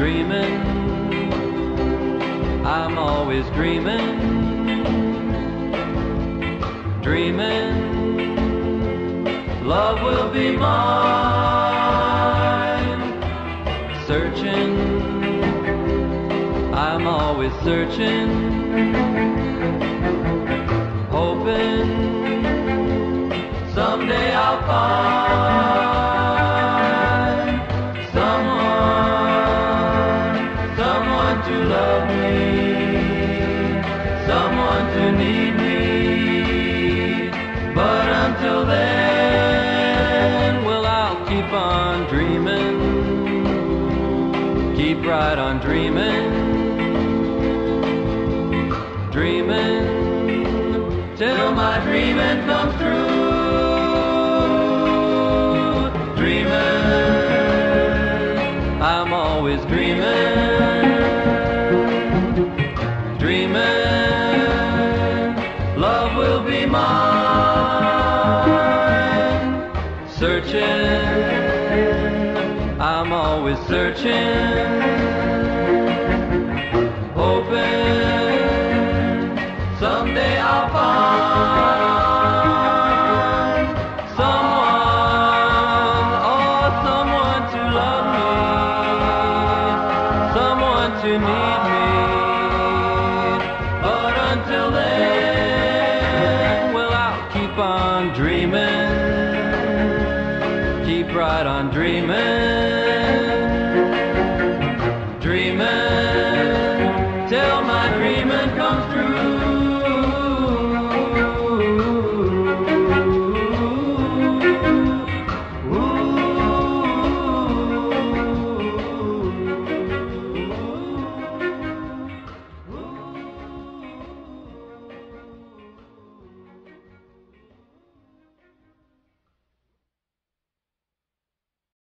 dreaming. I'm always dreaming. Dreaming. Love will be mine. Searching. I'm always searching. Hoping someday I'll find someone to love me, someone to need me. But until then, well, I'll keep on dreaming, keep right on dreaming, dreaming till my dreaming comes true. Dreaming, I'm always dreaming, love will be mine. Searching, I'm always searching, hoping. Someday I'll find someone, someone to love me, someone to need me. dreaming. Keep right on dreaming.